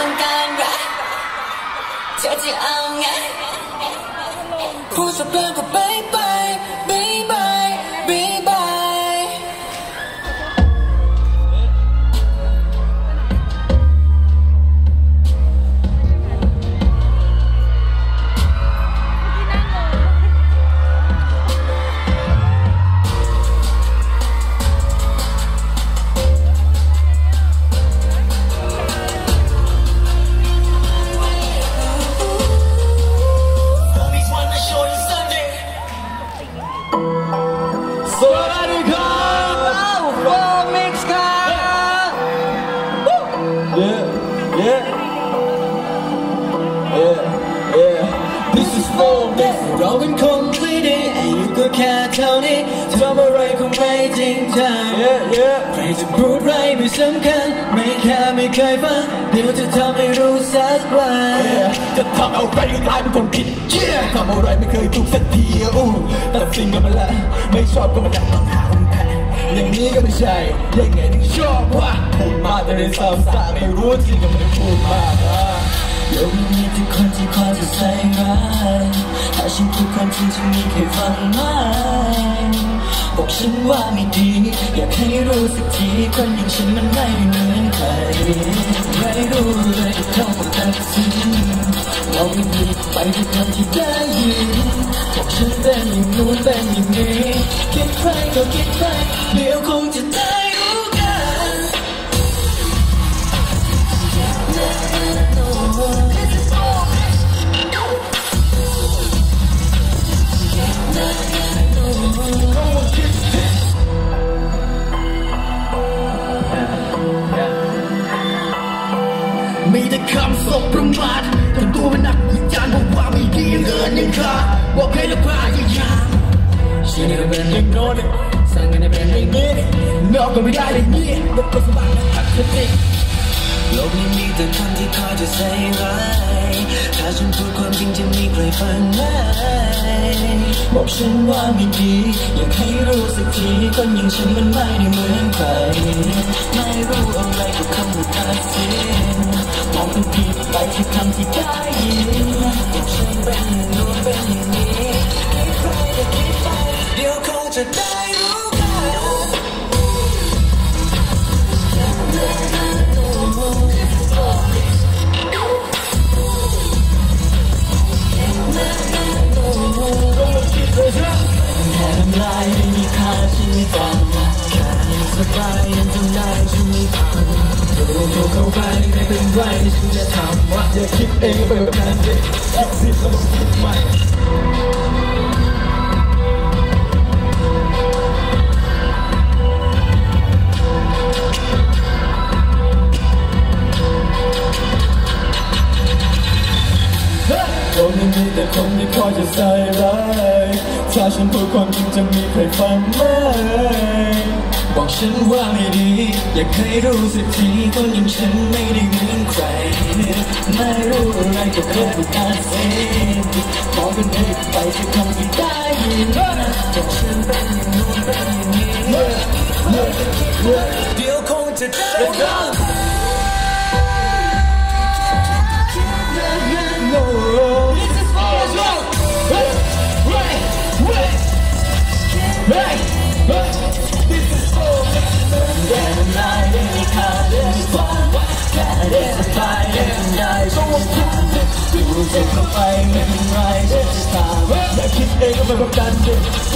ต้องการรักเธอจะเอาไงพูดสักเรื่อนก็บา เย้เย้ This is for this เราเป็นคนไม่ดีอายุก็แค่เท่านี้ทำอะไรคงไม่จริงจังเย้เย้ใครจะพูดอะไรไม่สำคัญ ไม่แค่ไม่เคยฟังเดี๋ยวจะทำให้รู้สักวันจะทำอะไรก็กลายเป็นคนผิดเย่ทำอะไรไม่เคยถูกสักทีอู้ตัดสินกันมาแล้วไม่ชอบก็มาดักต้องหาคนแพ้อย่างนี้ก็ไม่ใช่ยังไงถึงชอบวะพูดมากแต่ในซ้ำซากไม่รู้จริงก็ไม่ได้พูดมากนะ โลกนี้มีแต่คนที่คอยจะใส่ร้ายถ้าฉันพูดความจริงจะมีใครฟังไหมบอกฉันว่าไม่ดี อยากให้รู้สักทีคนอย่างฉันมันไม่เหมือนใครไม่รู้เลยเข้ามาตัดสินเราไม่มีไปที่คำที่ได้ยินบอกฉันเป็นอย่างนู้นเป็นอย่างนี้คิดใครก็คิดไปเดี๋ยวคงจะ มีแต่คำสบประมาททำตัวเป็นนักวิจารณ์บอกว่าไม่ดียังเกินยังขาดบอกให้เราพยายามฉันก็เป็นอย่างโน้นสั่งกันให้เป็นอย่างนี้นอกก็ไม่ได้เลยนี่ลบก็สบายนะทักสติโลกนี้มีแต่คนที่คอยจะใส่ร้ายถ้าฉันพูดความจริงจะมีใครฟังไหมบอกฉันว่าไม่ดี อยากให้รู้สักทีคนอย่างฉันมันไม่ได้เหมือนใคร ผิดไปที่คำที่ได้ยินบอกฉันเป็นอย่างโน้นเป็นอย่างนี้คิดใครก็คิดไปเดี๋ยวคงจะได้รู้กันแค่ทำลายไม่มีค่าฉันไม่ฟังแค่สบายยังทำได้ฉันไม่ทำ ดูถูกเข้าไปไม่เป็นไรฉันจะทำว่าอย่าคิดเองไปแบบนั้นดิคิดสิต้องคิดใหม่โลกนี้มีแต่คนที่คอยจะใส่ร้ายถ้าฉันพูดความจริงจะมีใครฟังไหม บอกฉันว่าไม่ดี อยากให้รู้สักทีคนอย่างฉันไม่ได้เหมือนใคร ไม่รู้อะไรก็เกิดเป็นกาเสียมองเป็นให้ไปที่คำที่ได้ยินจากฉันเป็นอย่างนู้นเป็นอย่างนี้เดี๋ยวคงจะได้ ดูเจ็บ